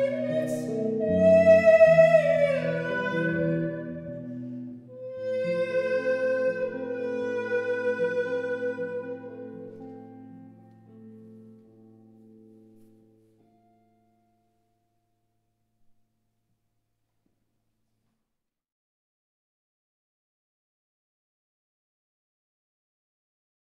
Yes.